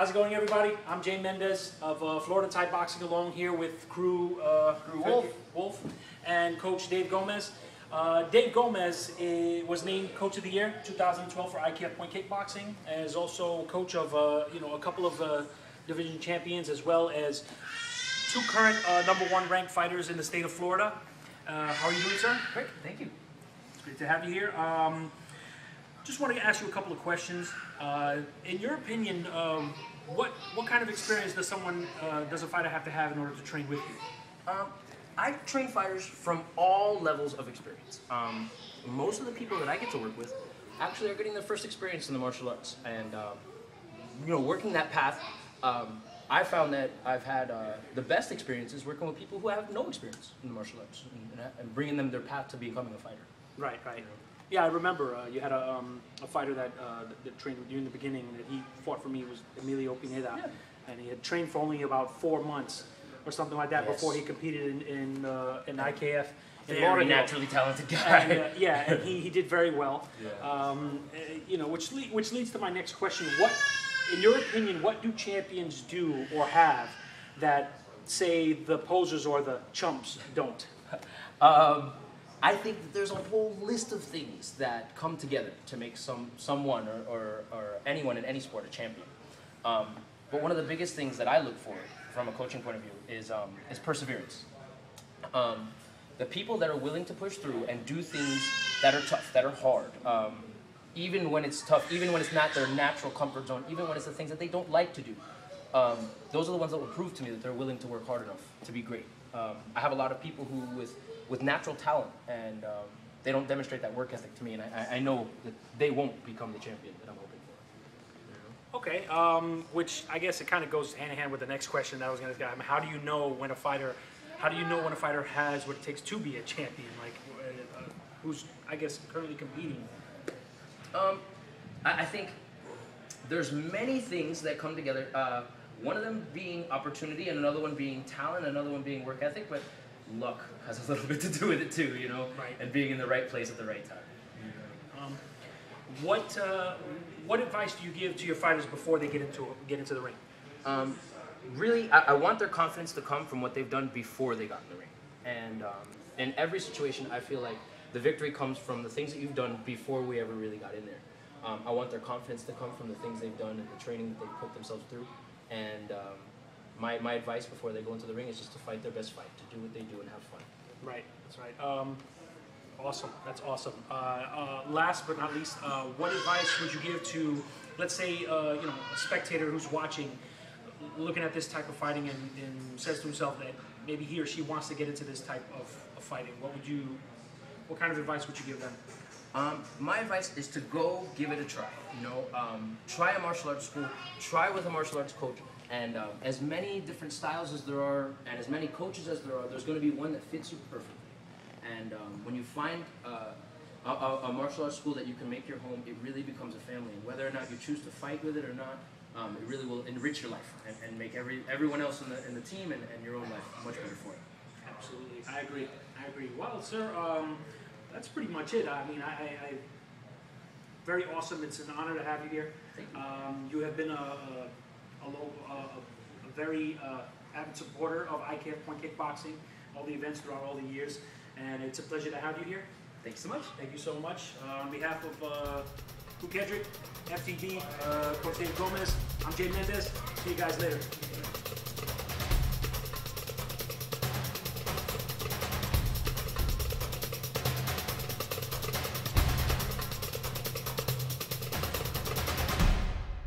How's it going, everybody? I'm Jay Mendez of uh, Florida Thai Boxing, along here with crew, uh, Crew Wolf. Wolf, and Coach Dave Gomez. Uh, Dave Gomez eh, was named Coach of the Year 2012 for IKF Point Kickboxing, and is also coach of uh, you know a couple of uh, division champions, as well as two current uh, number one ranked fighters in the state of Florida. Uh, how are you doing, sir? Great, thank you. It's great to have you here. Um, just wanted to ask you a couple of questions. Uh, in your opinion, um, what what kind of experience does someone uh, does a fighter have to have in order to train with you? Um, I train fighters from all levels of experience. Um, most of the people that I get to work with actually are getting their first experience in the martial arts, and um, you know, working that path. Um, I found that I've had uh, the best experiences working with people who have no experience in the martial arts and, and bringing them their path to becoming a fighter. Right, right. Yeah, I remember uh, you had a, um, a fighter that, uh, that, that trained with you in the beginning that he fought for me was Emilio Pineda, Yeah. and he had trained for only about four months or something like that Yes. before he competed in in, uh, in IKF. in Very Lauderdale. naturally talented guy. and, uh, yeah, and he, he did very well. Yeah. Um, uh, you know, which le- which leads to my next question: What, in your opinion, what do champions do or have that say the posers or the chumps don't? Um, I think that there's a whole list of things that come together to make some someone or, or, or anyone in any sport a champion. Um, but one of the biggest things that I look for from a coaching point of view is, um, is perseverance. Um, the people that are willing to push through and do things that are tough, that are hard, um, even when it's tough, even when it's not their natural comfort zone, even when it's the things that they don't like to do. Um, those are the ones that will prove to me that they're willing to work hard enough to be great. Um, I have a lot of people who, with, with natural talent, and um, they don't demonstrate that work ethic to me, and I, I- I know that they won't become the champion that I'm hoping for. Okay, um, which I guess it kind of goes hand in hand with the next question that I was going to ask. How do you know when a fighter, how do you know when a fighter has what it takes to be a champion? Like, uh, who's I guess currently competing? Um, I, I think there's many things that come together. Uh, one of them being opportunity, and another one being talent, another one being work ethic. But luck has a little bit to do with it too, you know, Right. and being in the right place at the right time. Um, what uh, what advice do you give to your fighters before they get into get into the ring? Um, really, I, I want their confidence to come from what they've done before they got in the ring. And um, in every situation, I feel like the victory comes from the things that you've done before we ever really got in there. Um, I want their confidence to come from the things they've done and the training that they've put themselves through. And um, my, my advice before they go into the ring is just to fight their best fight, to do what they do and have fun. Right, that's right. Um, awesome, that's awesome. Uh, uh, last but not least, uh, what advice would you give to, let's say, uh, you know, a spectator who's watching, looking at this type of fighting and, and says to himself that maybe he or she wants to get into this type of, of fighting? What would you, what kind of advice would you give them? Um, my advice is to go give it a try. You know, um, try a martial arts school, try with a martial arts coach, and um, as many different styles as there are, and as many coaches as there are, there's going to be one that fits you perfectly. And um, when you find uh, a, a, martial arts school that you can make your home, it really becomes a family. And whether or not you choose to fight with it or not, um, it really will enrich your life and, and make every everyone else in the in the team and, and your own life much better for it. Absolutely, I agree. I agree. Well, sir, um, that's pretty much it. I mean, I, I, I very awesome. It's an honor to have you here. Thank you. Um, you have been a, a, a, low, a, a very uh, avid supporter of IKF Point Kickboxing, all the events throughout all the years, and it's a pleasure to have you here. Thank you so much. Thank you so much. Uh, on behalf of uh, Lou Kedrick, FTD, uh, Dave Gomez, I'm Jay Mendez. See you guys later.